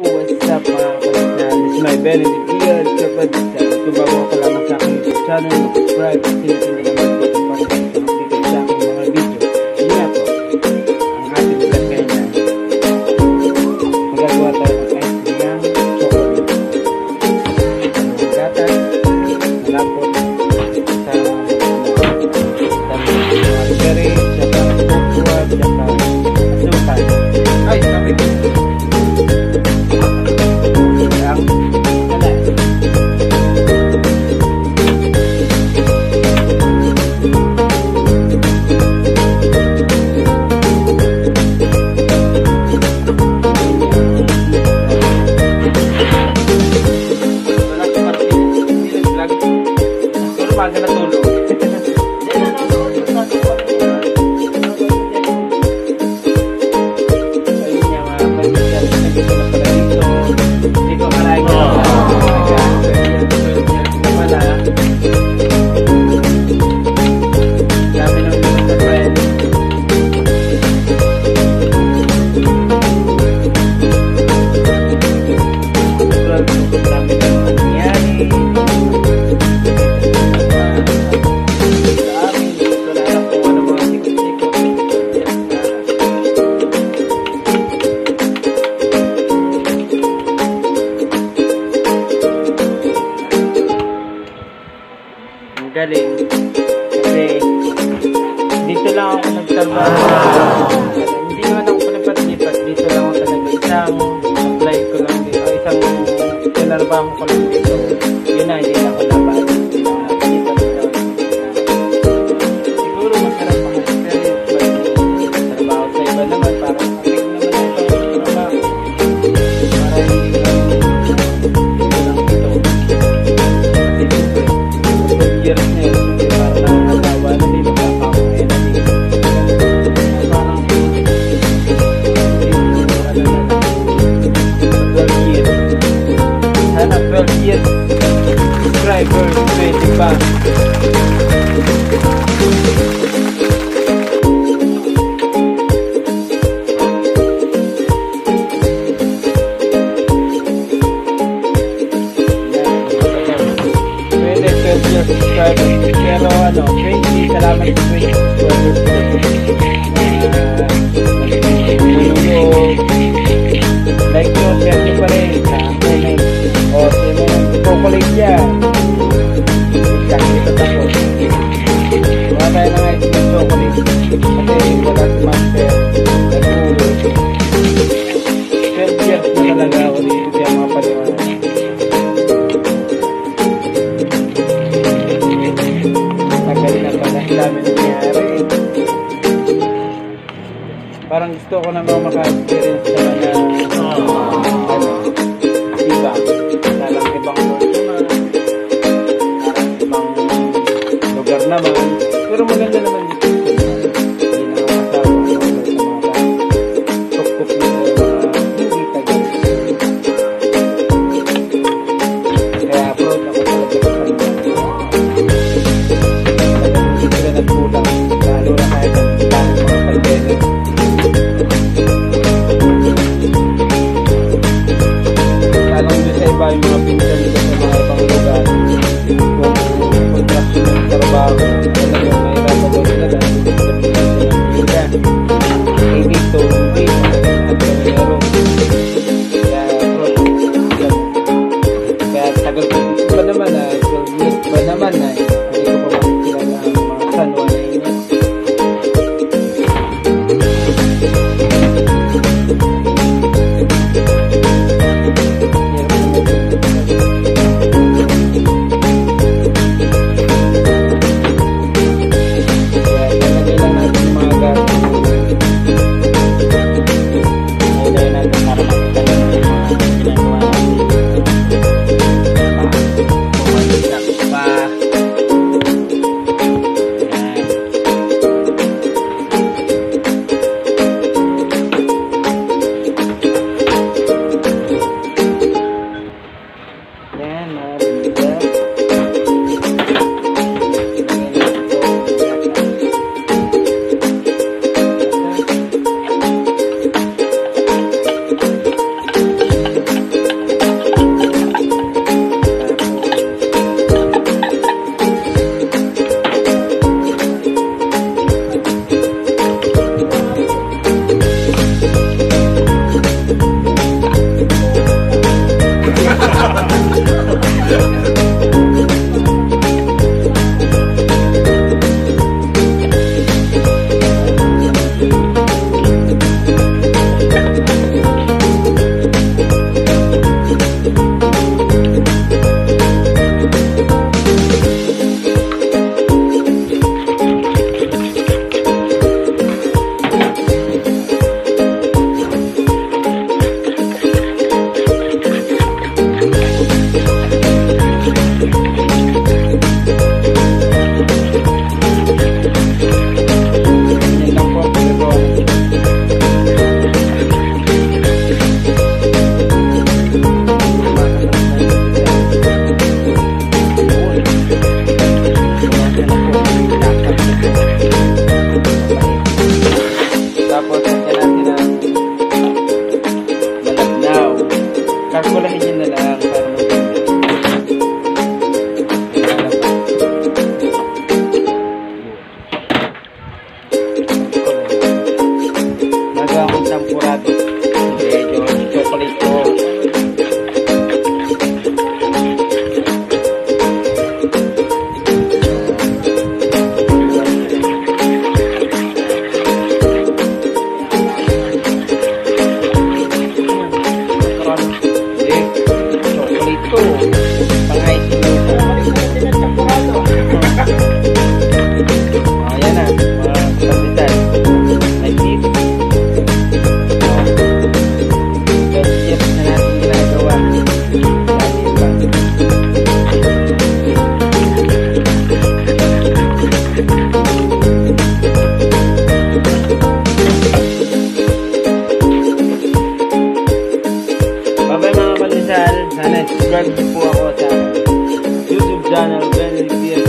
What's up mga kapatid? This is my very real kapatid. Kung bago ka lang sa aking YouTube channel, subscribe, click na naman po dito lang ako nagtrabaho. Hindi naman ako palipat-lipat. Dito lang ako talaga. Isang apply ko lang dito. Isang pinarbaho ko lang dito. Yun na, hindi na iba. Pwede, pwede yung subscribe. Pero ano, crazy, salamat sa crazy. Like nyo, share nyo pa rin. Sa akin, o, sino yung kukulit yan. ako ng Roma Catholic tayo mga pinsan nila sa mga panglugar. Contraction ng trabaho, ito na yun. Sana Subscribe to po ako sa YouTube channel Ben Ripier